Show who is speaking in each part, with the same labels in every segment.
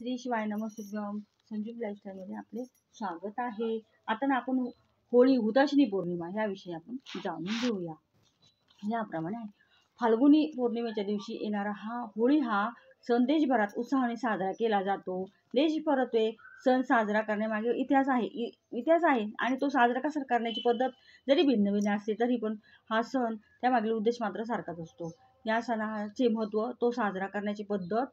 Speaker 1: श्री शिवाय नमस्तुभ्यम संजीव लाईफस्टाईलमध्ये आपले स्वागत आहे. आता ना आपण होळी हुताशनी पौर्णिमा याविषयी आपण जाणून घेऊया. याप्रमाणे आहे. फाल्गुनी पौर्णिमेच्या दिवशी येणारा हा होळी हा सण देशभरात उत्साहाने साजरा केला जातो. देशभरत्वे सण साजरा करण्यामागे इतिहास आहे इ- इतिहास आहे आणि तो साजरा कसा करण्याची पद्धत जरी भिन्न भिन्न असते तरी पण हा सण त्यामागील उद्देश मात्र सारखाच असतो. या सणाचे महत्त्व तो साजरा करण्याची पद्धत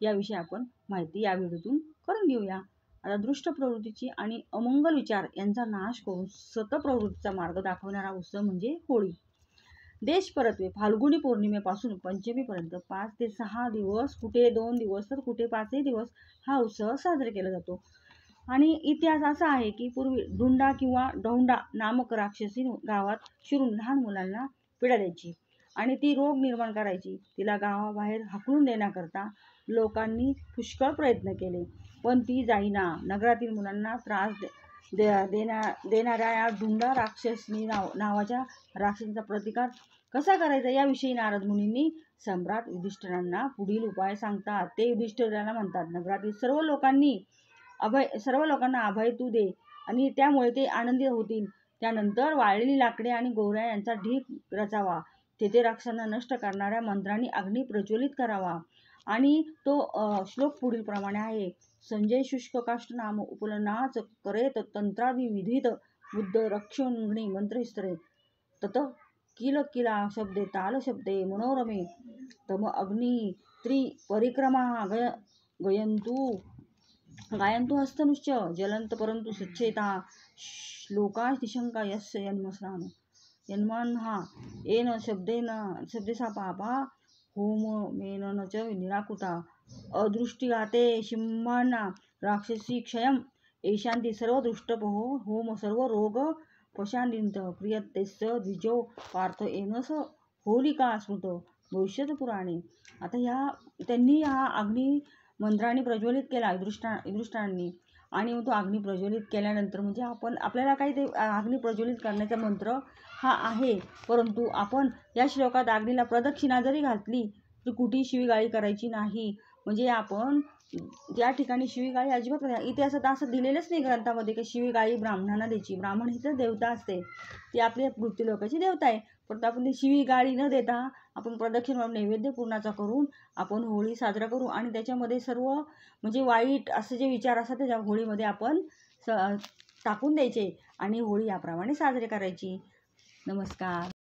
Speaker 1: याविषयी आपण माहिती या व्हिडिओतून करून घेऊया. आता दृष्ट प्रवृत्तीची आणि अमंगल विचार यांचा नाश करून सतप्रवृत्तीचा मार्ग दाखवणारा उत्सव म्हणजे होळी. देश परत्वे. फाल्गुनी पौर्णिमेपासून पंचमीपर्यंत पाच ते सहा दिवस कुठे दोन दिवस तर कुठे पाचही दिवस हा उत्सव साजरा केला जातो. आणि इतिहास असा आहे की पूर्वी धुंडा किंवा डौंडा नामक राक्षसी गावात शिरून लहान मुलांना पिढा द्यायची. आणि ती रोग निर्माण करायची. तिला गावाबाहेर हाकलून देण्याकरता लोकांनी पुष्कळ प्रयत्न केले. पण ती जाईना. नगरातील मुलांना त्रास दे दे देण्या देणाऱ्या या ढुंडा राक्षसनी नाव नावाच्या राक्षसांचा प्रतिकार कसा करायचा याविषयी नारद मुनींनी सम्राट युधिष्ठिरांना पुढील उपाय सांगतात. ते युधिष्ठिरांना म्हणतात नगरातील सर्व लोकांनी अभय सर्व लोकांना अभय तू दे आणि त्यामुळे ते आनंदी होतील. त्यानंतर वाळलेली लाकडे आणि गोवऱ्या यांचा ढीक रचावा. तेथे राक्षसांना नष्ट करणाऱ्या मंत्रांनी अग्नी प्रज्वलित करावा. आणि तो श्लोक पुढील प्रमाणे आहे. संजय शुष्क काष्ट नाम उपलनाच करेत तंत्रादि विधित बुद्ध रक्षोंगणी मंत्रस्तरे तत किल किला शब्दे ताल शब्दे मनोरमे. तम अग्नी त्रि परिक्रमा गय गयंतु गायन्तु हस्तनुश्च ज्वलन्त परन्तु स्वच्छेता श्लोकातिशङ्का यस्य यन्मस्नान। यन्मान्हा येन शब्देन शब्देसा पापा होममेन न च निराकृता अदृष्टिघाते शिंबाना राक्षसी क्षयम. एशांती सर्व दृष्टपहो होम सर्व रोग पशांदिंत प्रियतेस्य द्विजो पार्थ येनस होलिका स्मृत. भविष्यत पुराणे. आता ह्या त्यांनी हा अग्नी मंत्राने प्रज्वलित केला युधिष्ठा युधिष्ठांनी आणि मग तो अग्नी प्रज्वलित केल्यानंतर म्हणजे आपण आपल्याला काही ते अग्नी प्रज्वलित करण्याचा मंत्र हा आहे. परंतु आपण या श्लोकात अग्नीला प्रदक्षिणा जरी घातली तरी कुठेही शिवीगाळी करायची नाही. म्हणजे आपण त्या ठिकाणी शिवीगाळी अजिबात इतिहासात असं दिलेलंच नाही ग्रंथामध्ये की शिवीगाळी ब्राह्मणांना द्यायची. ब्राह्मण ही तर देवता असते. ती आपल्या मृत्यू लोकाची देवता आहे. परंतु आपण ती शिवीगाळी न देता आपण प्रदक्षिण नैवेद्य पूर्णाचा करून आपण होळी साजरा करू आणि त्याच्यामध्ये सर्व म्हणजे वाईट असे जे विचार असतात त्याच्या होळीमध्ये आपण स टाकून द्यायचे आणि होळी याप्रमाणे साजरी करायची. नमस्कार.